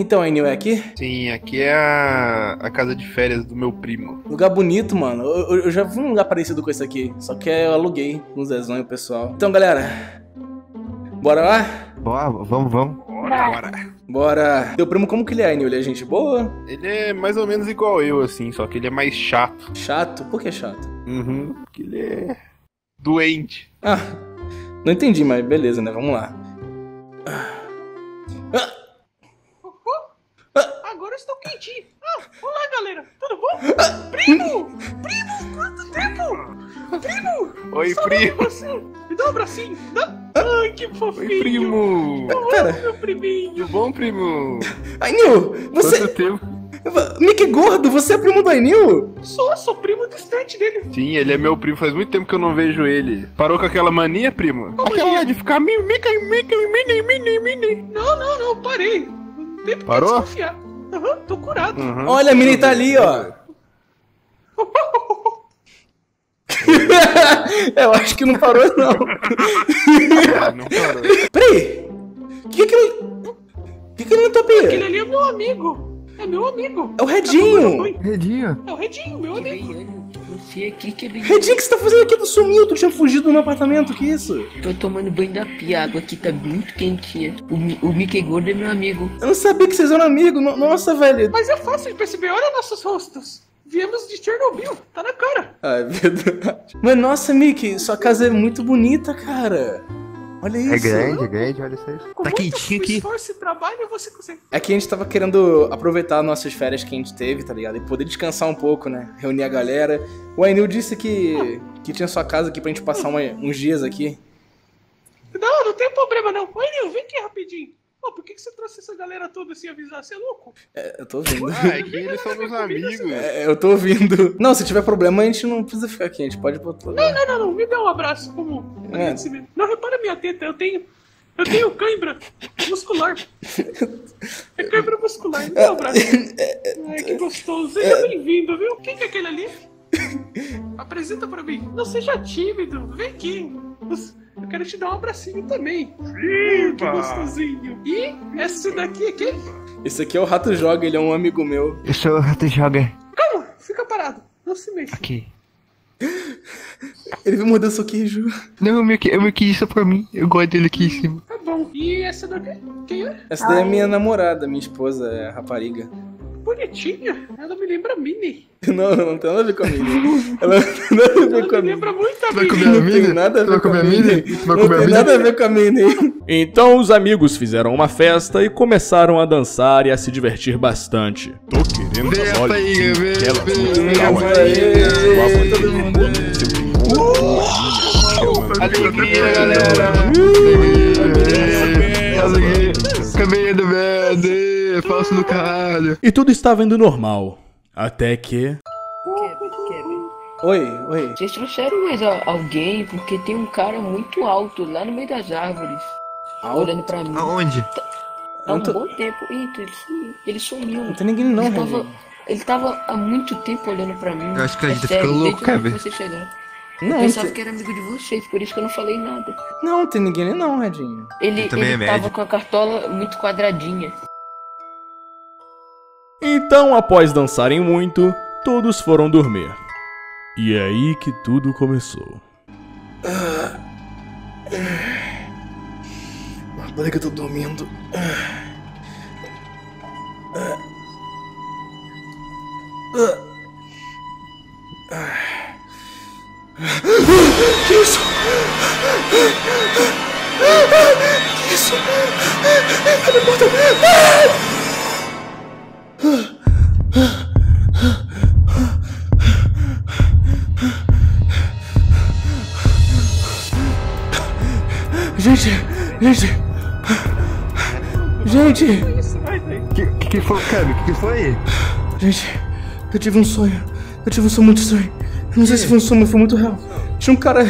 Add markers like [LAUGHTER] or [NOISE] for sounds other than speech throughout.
Então, Enil, é aqui? Sim, aqui é a, a casa de férias do meu primo. Lugar bonito, mano. Eu, eu- eu já vi um lugar parecido com esse aqui. Só que eu aluguei com o Zezão e o pessoal. Então, galera. Bora lá? Boa, vamos, vamos. Bora, bora. Bora. Teu primo, como que ele é, Enil? Ele é gente boa? Ele é mais ou menos igual eu, assim, só que ele é mais chato. Chato? Por que chato? Uhum. Porque ele é doente. Ah, não entendi, mas beleza, né? Vamos lá. Ah. Agora eu estou quentinho. Ah, olá, galera. Tudo bom? Primo! Primo, quanto tempo? Primo! Oi, primo. Me dá um abracinho. Dá... Ai, que fofinho. Oi, primo. Pera. Meu priminho. Tudo bom, primo? Ai, Nil, você. Quanto tempo? Mickey Gordo, você é primo do Enil? Sou, sou primo distante dele. Sim, ele é meu primo, faz muito tempo que eu não vejo ele. Parou com aquela mania, primo? Aquela lá de ficar mi, mica, mica, mini, mini, mini. Não, não, não, parei. Tem Parou? desconfiar. Aham, tô curado. Uhum. Olha, a Mini tá ali, ó. [LAUGHS] Eu acho que não parou, não. Não parou. Peraí. O que que ele. O que que ele na tua Aquele pia? ali é meu amigo. É meu amigo. É o Tá Redinho. banho. Redinho. É o Redinho, meu amigo. Você aqui que ele. Redinho, o que você tá fazendo aqui? Tu sumiu, tu tinha fugido do meu apartamento, que isso? Tô tomando banho da pia, a água aqui tá muito quentinha. O, Mi- o Mickey Gordo é meu amigo. Eu não sabia que vocês eram amigos. No- Nossa, velho. Mas é fácil de perceber. Olha nossos rostos. Viemos de Chernobyl. Tá na cara. Ah, é verdade. Mas nossa, Mickey, sua casa é muito bonita, cara. Olha isso. É grande, é grande, olha isso aí. Com Tá quentinho aqui. esforço e trabalho, você consegue. É que a gente tava querendo aproveitar nossas férias que a gente teve, tá ligado? E poder descansar um pouco, né? Reunir a galera. O Ainil disse que, que tinha sua casa aqui pra gente passar uma- uns dias aqui. Não, não tem problema não. Oi, Nil, vem aqui rapidinho. Pô, por que, que você trouxe essa galera toda sem avisar? Você é louco? É, eu tô ouvindo. Ah, é que eles são meus [LAUGHS] amigos. É, eu tô ouvindo. Não, se tiver problema, a gente não precisa ficar aqui. A gente pode outro lugar. Não, não, não. Me dá um abraço como É. agradecimento. Não, repara minha teta. Eu tenho... Eu tenho cãibra muscular. É cãibra muscular. Me dá um abraço. Ai, que gostoso. Seja bem-vindo, viu? Quem que é aquele ali? Apresenta pra mim. Não seja tímido. Vem aqui. Eu quero te dar um abracinho também. Hum, que gostosinho. E esse daqui é quem? Esse aqui é o Rato Joga, ele é um amigo meu. Eu sou o Rato Joga. Calma, fica parado. Não se mexa. Aqui. Ele vai morder seu queijo. Não, meu, que- meu que isso é pra mim. Eu gosto dele aqui em cima. Tá bom. E essa daqui? Quem é? Essa daí é minha namorada, minha esposa, é a rapariga. Bonitinha. Ela me lembra a Minnie. [LAUGHS] Não, não tem nada a ver com a Minnie. [LAUGHS] Ela não tem nada a ver Ela com a me Minnie. lembra muito a Vai Minnie. comer a Não tem Minnie? nada a Vai ver com a comer a Minnie. Minnie? Vai Não a tem Minnie? nada a ver com a Minnie. Então os amigos fizeram uma festa e começaram a dançar e a se divertir bastante. Tô querendo sim, vem, ela Alegria, galera. Caminho do Falso do caralho. E tudo estava indo normal. Até que. Kevin, Kevin. Oi, oi. Vocês trouxeram mais alguém porque tem um cara muito alto lá no meio das árvores. Olhando pra mim. Aonde? Há um tô- bom tempo. Eita, ele sumiu. Ele sumiu. Não tem ninguém não, ele, tava, ele tava há muito tempo olhando pra mim. Eu acho que a É gente sério, ficou louco, chegar. Não, eu pensava que era amigo de vocês, por isso que eu não falei nada. não, tem ninguém ali não, Redinho. Ele, também ele é tava médico. com a cartola muito quadradinha. Então, após dançarem muito, todos foram dormir. E é aí que tudo começou. Peraí que eu tô dormindo. Que isso? Que isso? Abre a porta. Gente, gente. Gente, Que, que, foi, Kevin? Que, que foi? gente, eu tive um sonho. Eu tive um sonho muito estranho. Eu não sei se foi um sonho, mas foi muito real. Tinha um cara.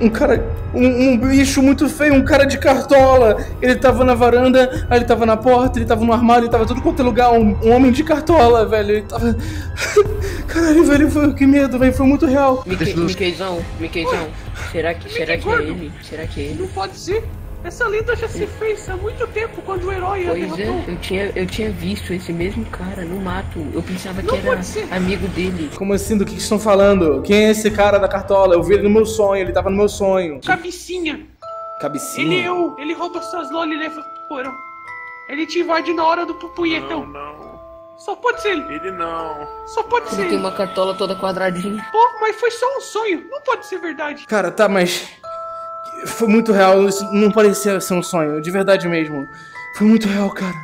Um cara. Um, um bicho muito feio, um cara de cartola. Ele tava na varanda, aí ele tava na porta, ele tava no armário, ele tava tudo quanto é lugar. Um, um homem de cartola, velho. Ele tava. [LAUGHS] Caralho, velho, foi, que medo, velho. Foi muito real. Mickey, Mickeyzão, Mickeyzão. Será que, será que é ele? Será que é ele? Não pode ser. Essa lenda já se fez há muito tempo, quando o herói a Pois derrotou. é, eu tinha, eu tinha visto esse mesmo cara no mato. Eu pensava que Não era pode ser. amigo dele. Como assim? Do que, que estão falando? Quem é esse cara da cartola? Eu vi ele no meu sonho, ele tava no meu sonho. Cabecinha. Ele, Cabecinha? é o, ele rouba suas loli e leva pro porão. Ele te invade na hora do pupunhetão. Não, não. Só pode ser ele. Ele não. Só pode ser Ele tem ele. uma cartola toda quadradinha. Pô, mas foi só um sonho. Não pode ser verdade. Cara, tá, mas. Foi muito real, isso não parecia ser um sonho, de verdade mesmo. Foi muito real, cara.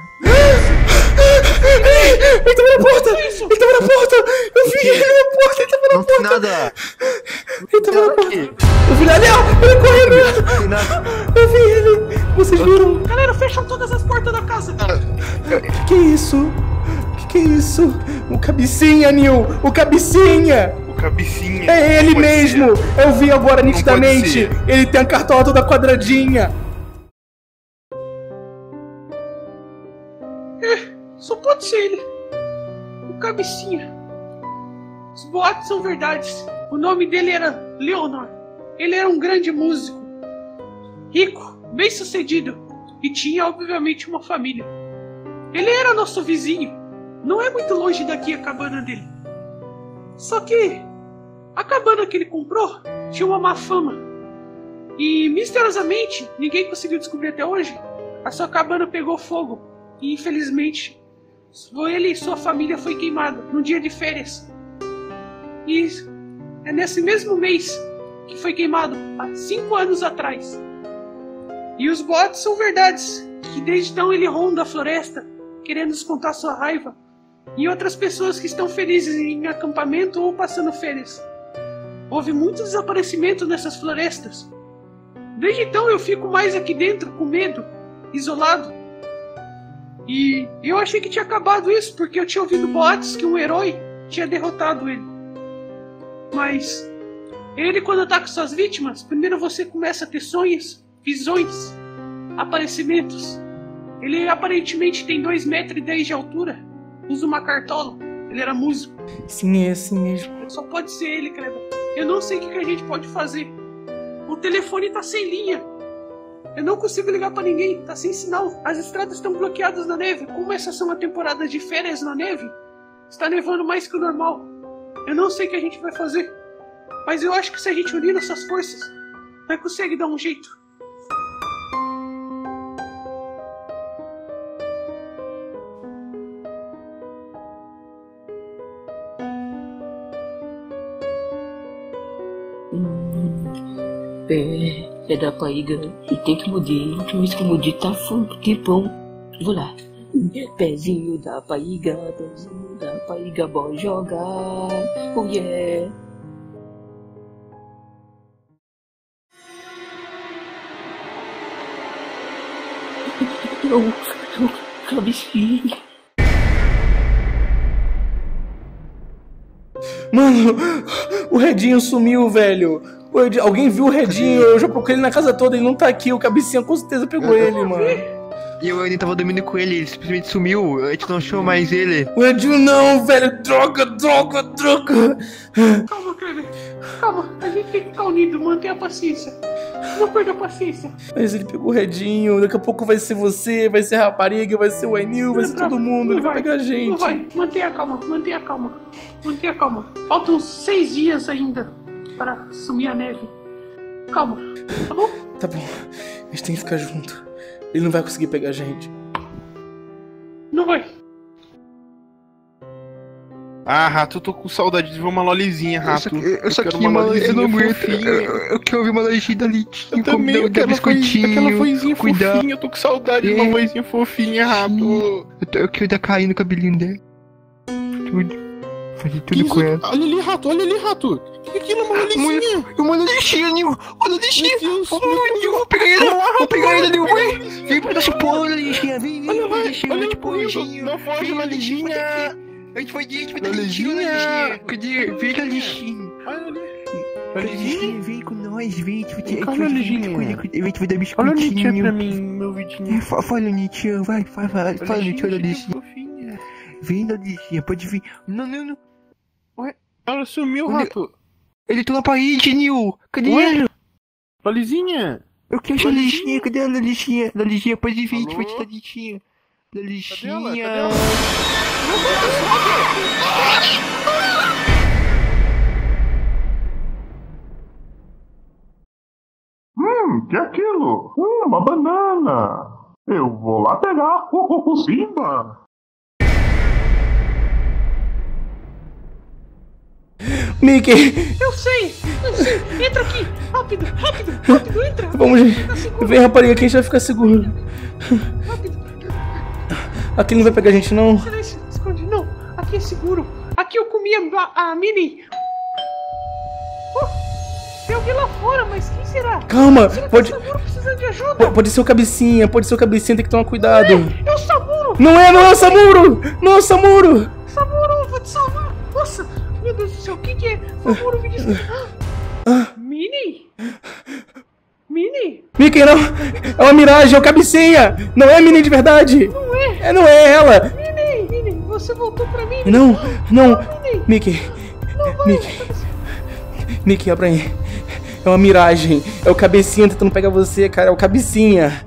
Ele tava na porta! Ele tava na porta! Eu vi ele na porta! Ele tava na Não porta! nada. Ele tava na porta! Eu vi ele ali, ó! Ele correndo! Não nada. Eu vi ele! Vocês viram? Galera, fecham todas as portas da casa. Que que é isso? Que que é isso? O cabecinha, Nil! O cabecinha! Cabecinha. É ele mesmo! ser. Eu vi agora nitidamente! Ele tem a cartola toda quadradinha! Só pode ser ele. O cabecinha. Os boatos são verdades. O nome dele era Leonor. Ele era um grande músico. Rico, bem sucedido. E tinha, obviamente, uma família. Ele era nosso vizinho. Não é muito longe daqui a cabana dele. Só que a cabana que ele comprou tinha uma má fama. E misteriosamente, ninguém conseguiu descobrir até hoje, a sua cabana pegou fogo. E infelizmente, ele e sua família foi queimada num dia de férias. E é nesse mesmo mês que foi queimado há cinco anos atrás. E os boatos são verdades, que desde então ele ronda a floresta, querendo descontar sua raiva, e outras pessoas que estão felizes em acampamento ou passando férias. Houve muito desaparecimento nessas florestas. Desde então eu fico mais aqui dentro, com medo, isolado. E eu achei que tinha acabado isso, porque eu tinha ouvido boatos que um herói tinha derrotado ele. Mas ele, quando ataca suas vítimas, primeiro você começa a ter sonhos, visões, aparecimentos. Ele aparentemente tem 2 metros 10 de altura, usa uma cartola, ele era músico. Sim, é assim mesmo. Só pode ser ele, Kleber. Eu não sei o que que a gente pode fazer. O telefone tá sem linha. Eu não consigo ligar pra ninguém, tá sem sinal. As estradas estão bloqueadas na neve. Como essa são uma temporada de férias na neve, está nevando mais que o normal. Eu não sei o que a gente vai fazer. Mas eu acho que se a gente unir nossas forças, vai conseguir dar um jeito. É da paiga. E tem que mudar. Que eu mudei tá um tempão. Vou lá. Pezinho da paiga, pezinho da paiga, bom jogar. Oh yeah. [LAUGHS] Eu, eu, cabecinha. Mano, o Redinho sumiu, velho. Alguém viu o Redinho? Eu já procurei ele na casa toda, ele não tá aqui. O cabecinha com certeza pegou ele, mano. E eu ainda tava dormindo com ele, ele simplesmente sumiu. A gente não achou mais ele. O Redinho não, velho. Droga, droga, droga. Calma, Kleber. Calma, a gente tem que ficar unido, manter a paciência. Não perda a paciência. Mas ele pegou o Redinho. Daqui a pouco vai ser você, vai ser a rapariga, vai ser o Enil, vai ser todo mundo. Ele vai pegar a Não gente. vai. Mantenha a calma, mantenha a calma. Mantenha a calma. Faltam seis dias ainda para sumir a neve. Calma, tá bom? Tá bom, a gente tem que ficar junto. Ele não vai conseguir pegar a gente. Não vai. Ah, rato, eu tô com saudade de ver uma lolizinha, Eu rato. só, eu só quero que, mano, eu lolizinha não aguento. Eu, eu quero ouvir uma legenda ali. Eu também, eu quero aquela, aquela vozinha fofinha, eu tô com saudade de uma É. vozinha fofinha, rato. Eu, tô- eu quero dar carinho no cabelinho dela. Tudo. Fazer tudo com ela. Olha ali, rato, olha ali, rato. O que que é aquilo, uma lolizinha? Eu mando lixinha, Nil. Olha a lixinha. Vou pegar ela. Vou pegar ela, Nil. Vem. Vem pra nosso polo, lixinha. Vem, vem. Olha lixinha, olha vem, lá tipo, comigo. lixinha. Não foge, Vem, lolizinha. A gente vai, a gente vai dar Lolizinha. lixinha. Cadê? Vem, lixinha. Olha ali. Lixinha, vem com nós, vem. Vai- a gente Olha, vai- Lixinha. Vai dar Olha o Nietzsche pra mim, meu vidinho. É, fa- Fala, Nietzsche, vai, fala, fala, Nietzsche, olha, fofinha. Vem, Nietzsche, pode vir. Não, não, não. Ela sumiu, Olha- rato. Ele tá na parede, Nil. Cadê Ué? ele? Lolizinha. Eu quero a lixinha, cadê a lixinha? Da lixinha, pode vir, Alô? vai te dar lixinha. Da Cadê ela? Cadê ela? Hum, que é aquilo? Hum, uma banana. Eu vou lá pegar. Oh, [LAUGHS] oh, Simba. Mickey, Eu sei, eu sei. Entra aqui. Rápido, rápido, rápido, entra. vamos. Vem, rapariga, que a gente vai ficar seguro. Rápido. Aqui não vai pegar a gente, não. Silêncio, esconde. Não, aqui é seguro. Aqui eu comi a, a Mini. Oh, tem alguém lá fora, mas quem será? Calma, Será pode, é pode ser o cabecinha, pode ser o cabecinha, tem que tomar cuidado. É o Samuro! Não é, não é o Samuro! Não é o! Samuro, Deus do céu, o que que é? Samuro, me diz. Ah. Mini? Mini? Mickey, não! É uma miragem, é o cabecinha! Não é a menina de verdade! Não é? É, não é ela! Mini, Mini, você voltou pra mim? Não, não! Mini, Mickey, não vai. Mickey. Mickey, abra aí. É uma miragem. É o cabecinha tentando pegar você, cara. É o cabecinha.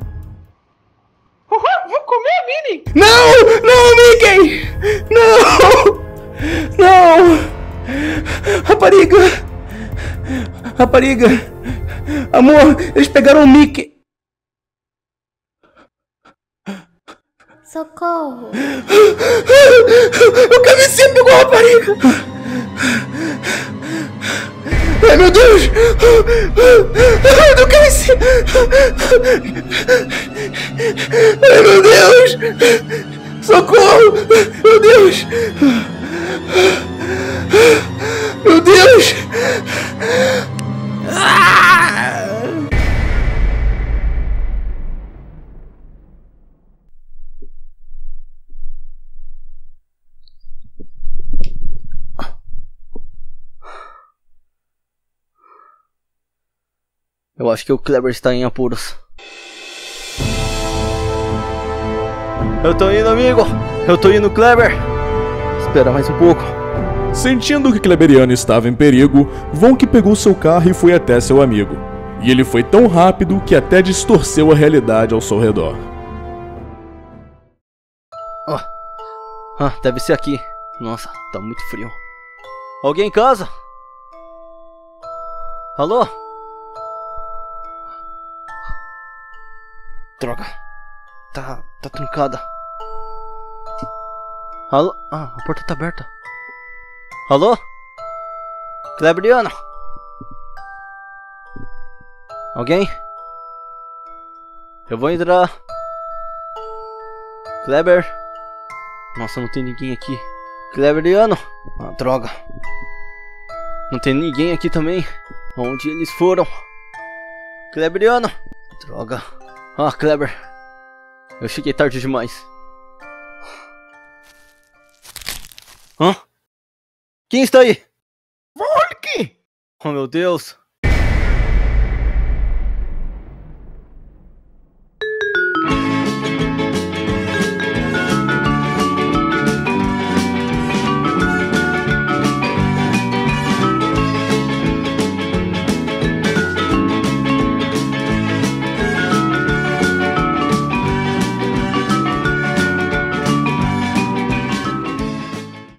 Vou comer, Mini! Não! Não, Mickey! Não! Não! Rapariga! Rapariga! Amor, eles pegaram o Mickey. Socorro! O cabecinha pegou a rapariga! Ai meu Deus! Do cabecinha! Ai meu Deus! Socorro! Meu Deus! Eu acho que o Kleber está em apuros. Eu tô indo, amigo! Eu tô indo, Kleber! Espera mais um pouco. Sentindo que Kleberiano estava em perigo, Vonk pegou seu carro e foi até seu amigo. E ele foi tão rápido que até distorceu a realidade ao seu redor. Ah, deve ser aqui. Nossa, tá muito frio. Alguém em casa? Alô? Droga. Tá, tá trancada. Alô? Ah, a porta tá aberta. Alô? Clebriano? Alguém? Eu vou entrar. Kleber? Nossa, não tem ninguém aqui. Cleberiano? Ah, droga. Não tem ninguém aqui também. Onde eles foram? Cleberiano? Droga. Ah, Kleber. Eu cheguei tarde demais. Hã? Quem está aí? Volk! Oh meu Deus.